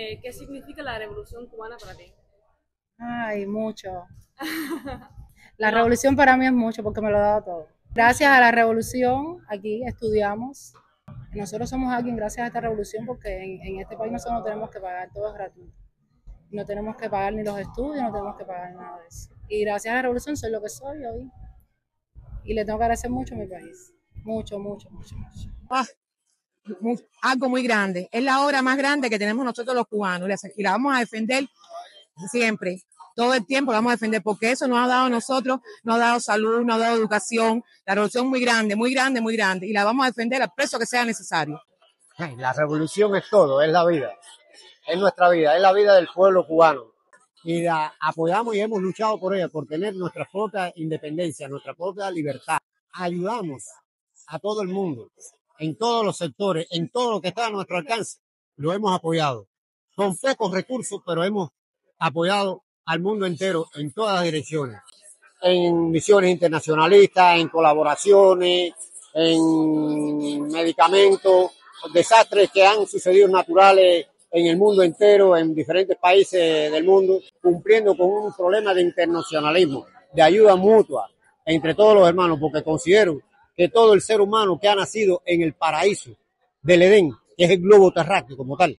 Eh, ¿Qué significa la revolución cubana para ti? Ay, mucho. La revolución para mí es mucho porque me lo ha dado todo. Gracias a la revolución, aquí estudiamos. Nosotros somos alguien gracias a esta revolución porque en, en este país nosotros no tenemos que pagar, todo es gratuito. No tenemos que pagar ni los estudios, no tenemos que pagar nada de eso. Y gracias a la revolución soy lo que soy hoy. Y le tengo que agradecer mucho a mi país. Mucho, mucho, mucho, mucho. Ah, mu- algo muy grande. Es la obra más grande que tenemos nosotros los cubanos y la- vamos a defender siempre. Todo el tiempo la vamos a defender porque eso nos ha dado a nosotros, nos ha dado salud, nos ha dado educación. La revolución muy grande, muy grande, muy grande. Y la vamos a defender al precio que sea necesario. La revolución es todo, es la vida, es nuestra vida, es la vida del pueblo cubano. Y la apoyamos y hemos luchado por ella, por tener nuestra propia independencia, nuestra propia libertad. Ayudamos a todo el mundo, en todos los sectores, en todo lo que está a nuestro alcance, lo hemos apoyado. Con pocos recursos, pero hemos apoyado al mundo entero en todas las direcciones. En misiones internacionalistas, en colaboraciones, en medicamentos, desastres que han sucedido naturales en el mundo entero, en diferentes países del mundo, cumpliendo con un problema de internacionalismo, de ayuda mutua entre todos los hermanos, porque considero que todo el ser humano que ha nacido en el paraíso del Edén, que es el globo terráqueo como tal,